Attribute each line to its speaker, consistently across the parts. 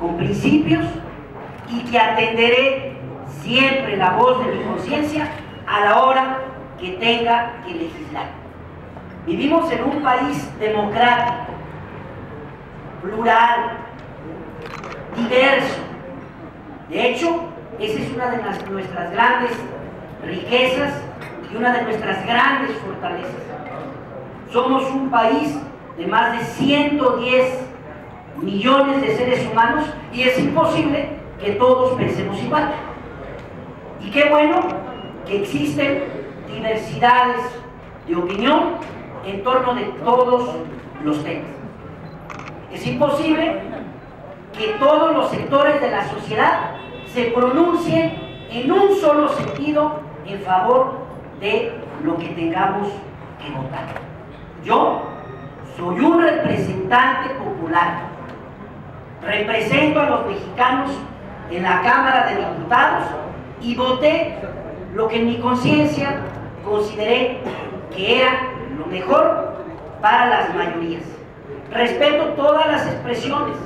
Speaker 1: con principios y que atenderé siempre la voz de mi conciencia a la hora que tenga que legislar. Vivimos en un país democrático, plural, diverso. De hecho, esa es una de nuestras grandes riquezas y una de nuestras grandes fortalezas. Somos un país de más de 110 millones de seres humanos y es imposible que todos pensemos igual. Y qué bueno que existen diversidades de opinión en torno de todos los temas. Es imposible que todos los sectores de la sociedad se pronuncien en un solo sentido en favor de lo que tengamos que votar. Yo soy un representante popular. Represento a los mexicanos en la Cámara de Diputados y voté lo que en mi conciencia consideré que era lo mejor para las mayorías. Respeto todas las expresiones,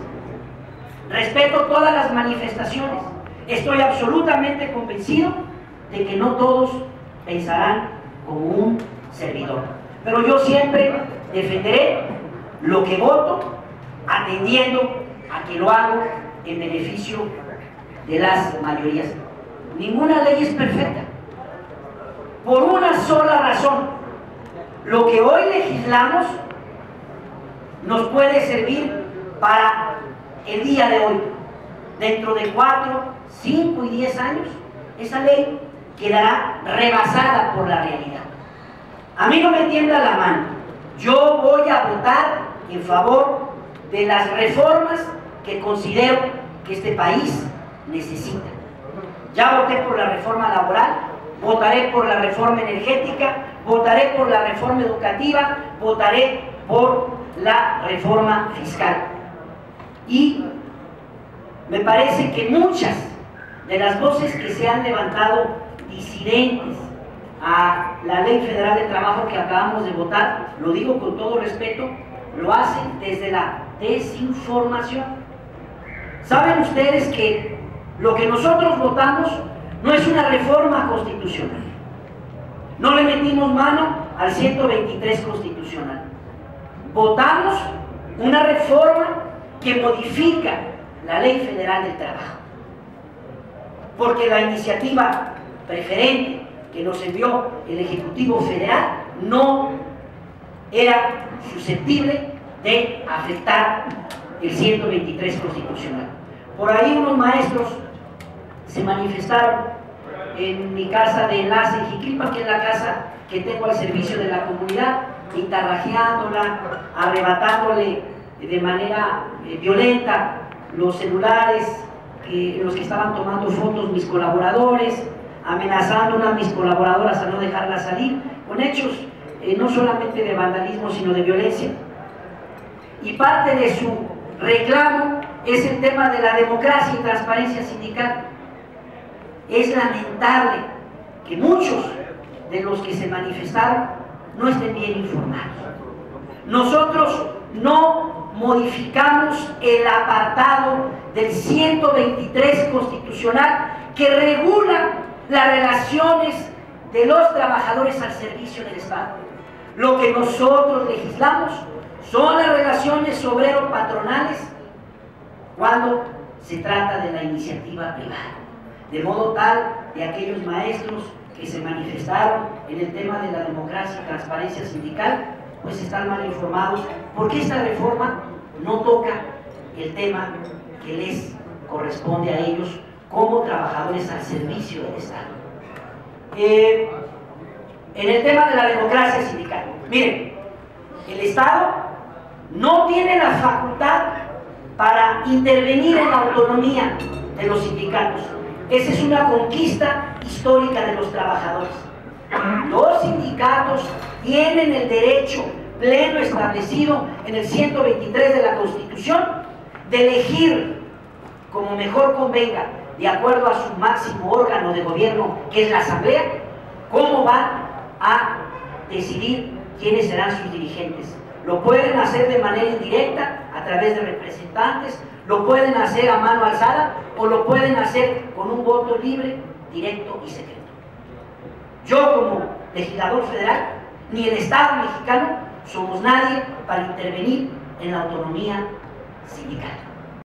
Speaker 1: respeto todas las manifestaciones. Estoy absolutamente convencido de que no todos pensarán como un servidor. Pero yo siempre defenderé lo que voto atendiendo a que lo hago en beneficio de las mayorías. Ninguna ley es perfecta. Por una sola razón. Lo que hoy legislamos nos puede servir para el día de hoy. Dentro de cuatro, cinco y diez años, esa ley quedará rebasada por la realidad. A mí no me tienda la mano. Yo voy a votar en favor de las reformas que considero que este país necesita. Ya voté por la reforma laboral, votaré por la reforma energética, votaré por la reforma educativa, votaré por la reforma fiscal. Y me parece que muchas de las voces que se han levantado disidentes a la Ley Federal de Trabajo que acabamos de votar, lo digo con todo respeto, lo hacen desde la desinformación. ¿Saben ustedes que lo que nosotros votamos no es una reforma constitucional? No le metimos mano al 123 constitucional. Votamos una reforma que modifica la Ley Federal del Trabajo. Porque la iniciativa preferente que nos envió el Ejecutivo Federal no era susceptible de afectar el 123 constitucional. Por ahí unos maestros se manifestaron en mi casa de enlace en Jiquilpa, que es la casa que tengo al servicio de la comunidad, interrajeándola, arrebatándole de manera eh, violenta los celulares en los que estaban tomando fotos mis colaboradores, amenazando a mis colaboradoras a no dejarla salir, con hechos eh, no solamente de vandalismo, sino de violencia. Y parte de su reclamo es el tema de la democracia y transparencia sindical. Es lamentable que muchos de los que se manifestaron no estén bien informados. Nosotros no modificamos el apartado del 123 constitucional que regula las relaciones de los trabajadores al servicio del Estado. Lo que nosotros legislamos son las relaciones obrero-patronales cuando se trata de la iniciativa privada. De modo tal de aquellos maestros que se manifestaron en el tema de la democracia y transparencia sindical, pues están mal informados, porque esta reforma no toca el tema que les corresponde a ellos como trabajadores al servicio del Estado. Eh, en el tema de la democracia sindical, miren, el Estado no tiene la facultad para intervenir en la autonomía de los sindicatos. Esa es una conquista histórica de los trabajadores. Los sindicatos tienen el derecho pleno establecido en el 123 de la Constitución de elegir como mejor convenga de acuerdo a su máximo órgano de gobierno, que es la Asamblea, cómo van a decidir quiénes serán sus dirigentes. Lo pueden hacer de manera indirecta, a través de representantes, lo pueden hacer a mano alzada o lo pueden hacer con un voto libre, directo y secreto. Yo como legislador federal, ni el Estado mexicano somos nadie para intervenir en la autonomía sindical.